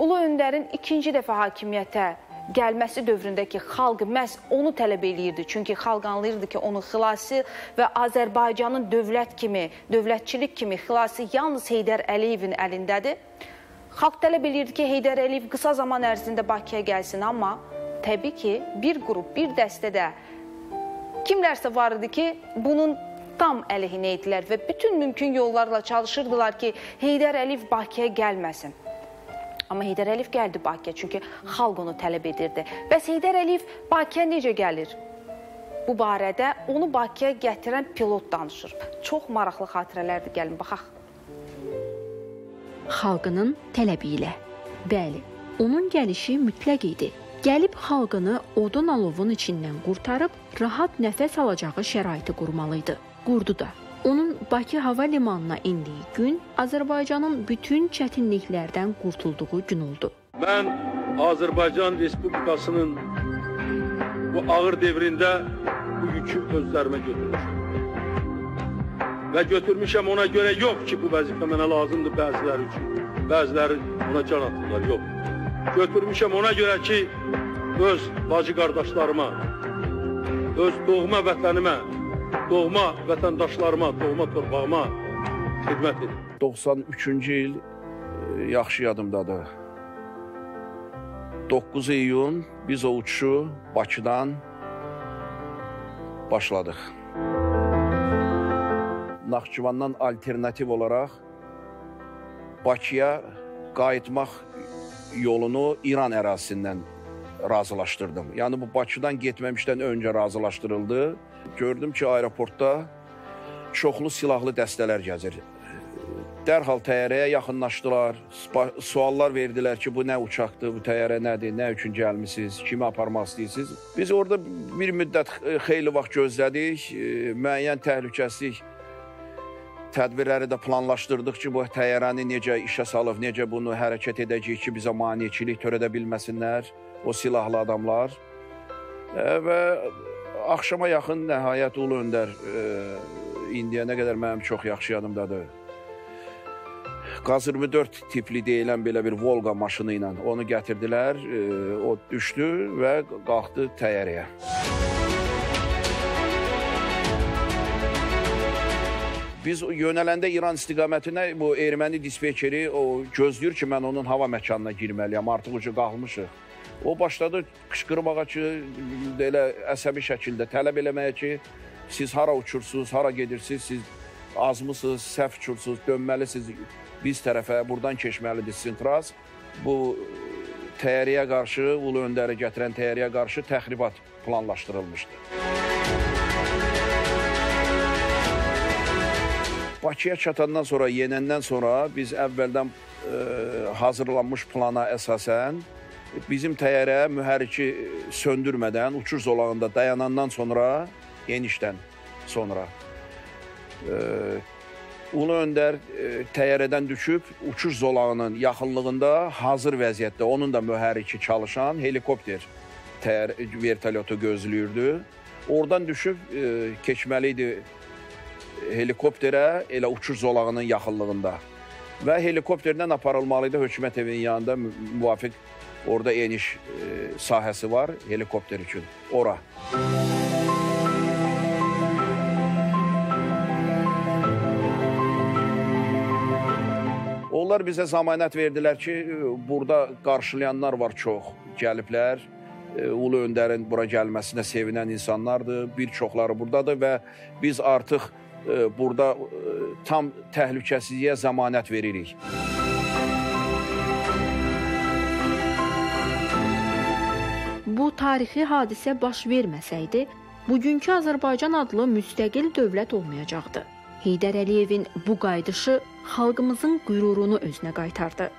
Ulu Öndərin ikinci dəfə hakimiyyətə gəlməsi dövründəki xalq məhz onu tələb eləyirdi. Çünki xalq anlayırdı ki, onun xilası və Azərbaycanın dövlət kimi, dövlətçilik kimi xilası yalnız Heydər Əliyevin əlindədir. Xalq tələb eləyirdi ki, Heydər Əliyev qısa zaman ərzində Bakıya gəlsin, amma təbii ki, bir qrup, bir dəstədə kimlərsə var idi ki, bunun tam əleyhinə idilər və bütün mümkün yollarla çalışırdılar ki, Heydər Əliyev Bakıya gəlməsin. Amma Heydər Əliyev gəldi Bakıya, çünki xalq onu tələb edirdi. Bəs Heydər Əliyev Bakıya necə gəlir? Bu barədə onu Bakıya gətirən pilot danışır. Çox maraqlı xatirələrdir, gəlin baxaq. Xalqının tələbi ilə. Bəli, onun gəlişi mütləq idi. Gəlib xalqını odun alovun içindən qurtarıb rahat nəfəs alacağı şəraiti qurmalı idi. Qurdu da. Onun Bakı hava limanına indiyi gün Azərbaycanın bütün çətinliklərdən qurtulduğu gün oldu. Mən Azərbaycan Respublikasının bu ağır devrində bu yükü özlərimə götürmüşəm. Və götürmüşəm ona görə yox ki, bu vəzifə mənə lazımdır bəziləri üçün. Bəziləri ona can atırlar, yox. Götürmüşəm ona görə ki, öz bacı qardaşlarıma, öz doğma vətənimə, doğma vətəndaşlarıma, doğma torpağıma xidmət edir. 93-cü il e, yaxşı yadımdadır. 9 iyun biz o uçuşu Bakıdan başladıq. Naxçıvandan alternativ olaraq Bakıya qayıtmaq yolunu İran ərazisindən razılaşdırdım. Yəni bu Bakıdan getməmişdən öncə razılaşdırıldı. Gördüm ki, aeroportda çoxlu silahlı dəstələr gəzir. Dərhal təyyarəyə yaxınlaşdılar, suallar verdilər ki, bu nə uçaqdır, bu təyyarə nədir, nə üçün gəlmisiniz, kimi aparmaq istəyirsiniz? Biz orada bir müddət xeyli vaxt gözlədik, müəyyən təhlükəsizlik tədbirləri də planlaşdırdıq ki, bu təyyarəni necə işə salıb, necə bunu hərəkət edəcəyik ki, bizə maneçilik törədə bilməsinlər o silahlı adamlar. Və axşama yaxın nəhayət Ulu Öndər e, indiyənə qədər mənim çox yaxşı yadımdadır. Qaz 24 tipli deyilən belə bir Volga maşını ilə onu gətirdilər, e, o düşdü və qalxdı təyyarəyə. Biz yönələndə İran istiqamətinə bu erməni dispetçeri o gözləyir ki, mən onun hava məkanına girməliyəm. Artıq ucu qalxmışıq. O başladı qışqırmağa ki, elə əsəbi şəkildə tələb eləməyə ki, siz hara uçursunuz, hara gedirsiniz, siz azmısınız, səhv uçursunuz, dönməlisiniz biz tərəfə, buradan keçməlidir sizin tras. Bu təyyarəyə qarşı, Ulu Öndəri gətirən təyyarəyə qarşı təxribat planlaşdırılmışdı. Bakıya çatandan sonra, yenəndən sonra biz əvvəldən ə, hazırlanmış plana əsasən bizim təyyarə mühərriki söndürmədən uçuş zolağında dayanandan sonra, enişdən sonra e, Ulu Öndər e, təyyarədən düşüb uçuş zolağının yaxınlığında hazır vəziyyətdə onun da mühərriki çalışan helikopter vertolyotu gözləyirdi. Oradan düşüb e, keçməli idi helikopterə elə uçuş zolağının yaxınlığında və helikopterdən aparılmalı idi hökumət evinin yanında müvafiq Orada eniş e, sahəsi var helikopter üçün. Ora. Onlar bizə zamanət verdilər ki, burada qarşılayanlar var çox, gəliblər. E, Ulu Öndərin bura gəlməsinə sevinən insanlardır. Bir çoxları burdadır və biz artıq e, burada tam təhlükəsizliyə zamanət veririk. bu tarixi hadisə baş verməsəydi, bugünkü Azərbaycan adlı müstəqil dövlət olmayacaqdı. Heydər Əliyevin bu qayıdışı xalqımızın qürurunu özünə qaytardı.